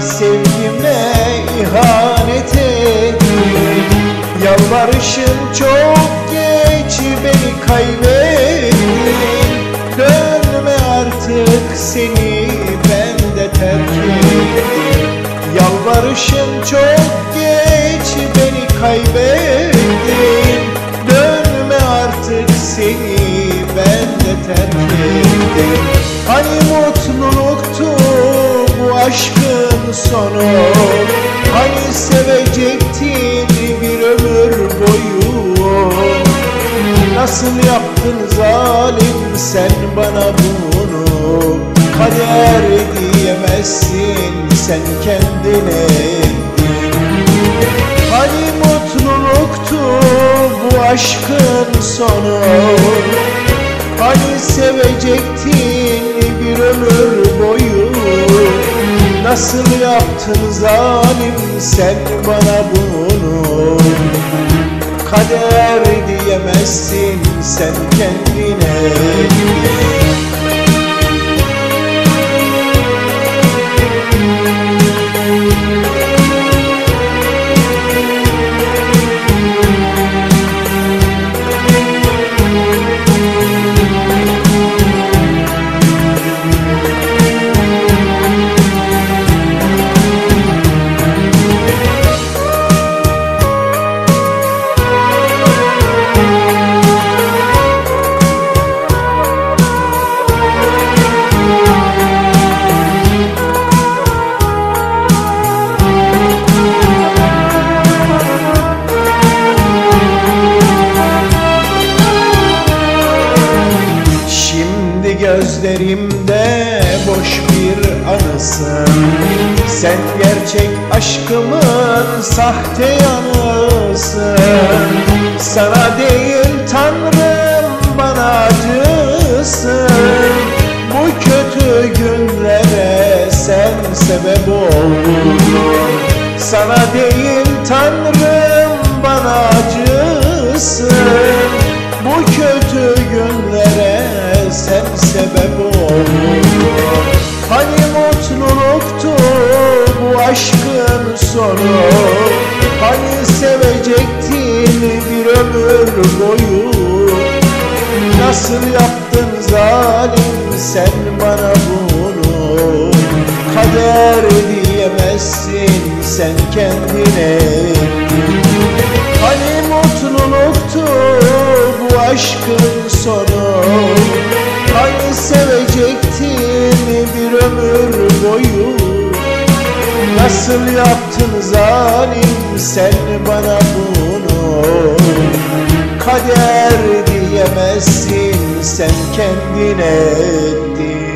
sevgime ihanet ettin Yalvarışım çok geç beni kaybettin. Dönme artık seni ben de terk ettim. Yalvarışım çok geç beni kaybettin. Dönme artık seni ben de terk ettim. Hani aşkın sonu. Hani sevecektin bir ömür boyu. Nasıl yaptın zalim sen bana bunu? Kader diyemezsin sen kendine. Hani mutluluktu bu aşkın sonu? Hani sevecektin Nasıl yaptın zalim sen bana bunu? Kader diyemezsin sen kendine gözlerimde boş bir anısın. Sen gerçek aşkımın sahte yanısın. Sana değil tanrım bana acısın. Bu kötü günlere sen sebep oldun. Sana değil tanrım bana acısın Nasıl yaptın zalim? Sen bana bunu Kader diyemezsin. Sen kendine Hani mutluluktu bu aşkın sonu? Hani sevecektin bir ömür boyu? Nasıl yaptın zalim? Sen bana bunu Kader diyemezsin. Sen kendine ettin